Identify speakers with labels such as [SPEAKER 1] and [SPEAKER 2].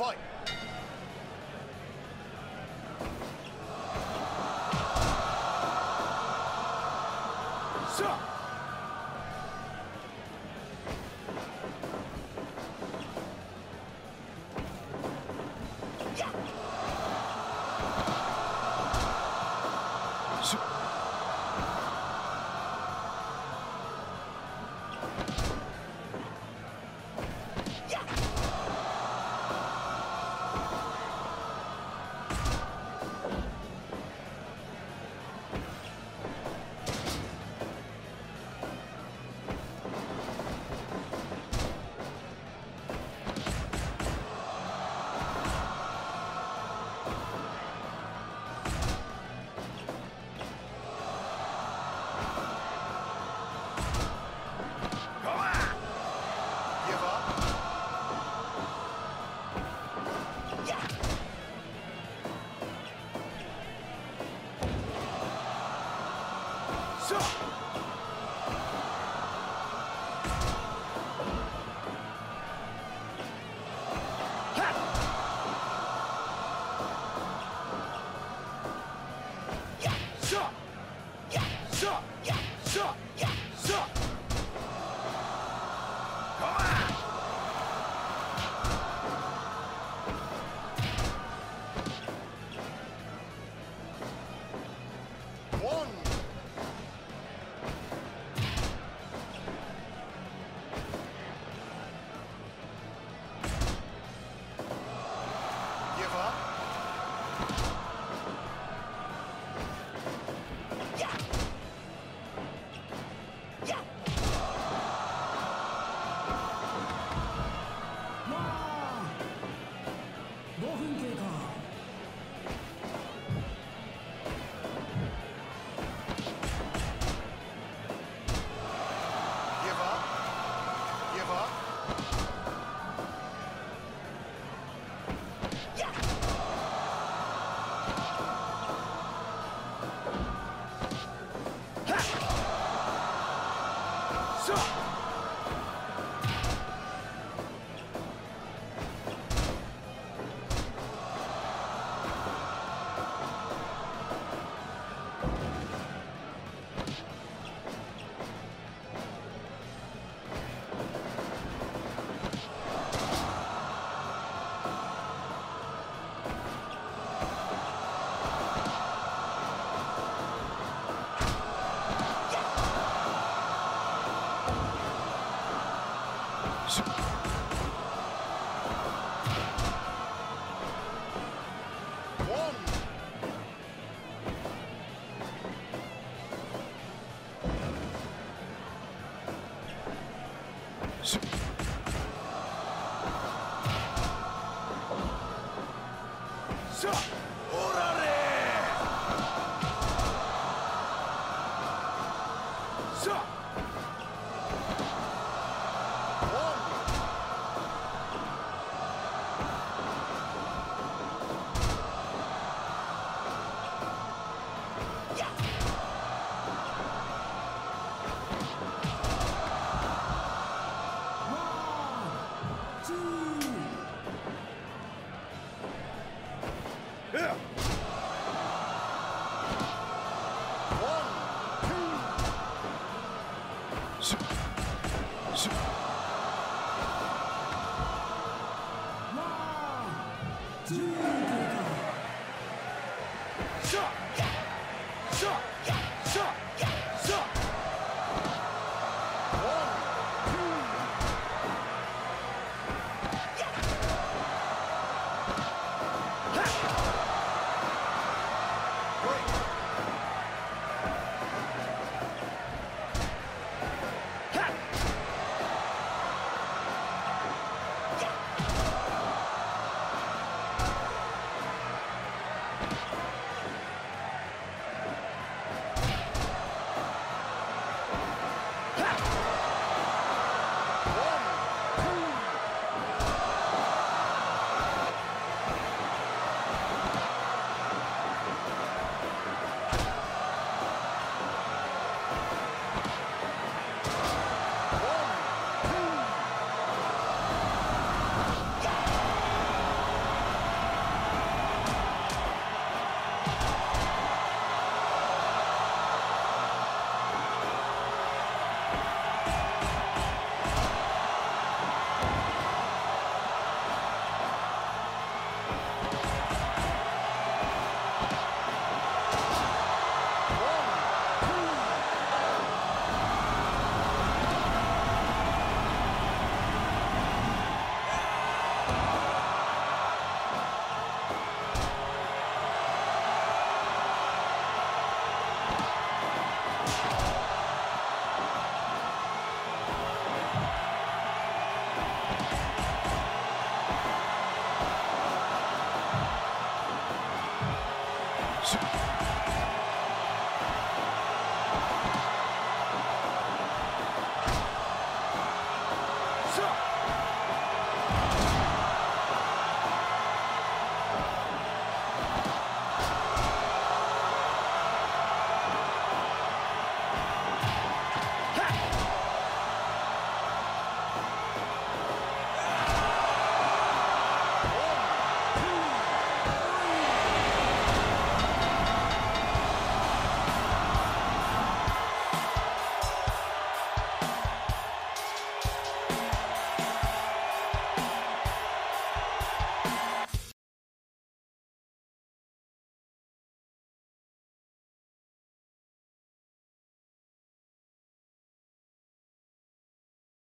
[SPEAKER 1] Fight! One. One.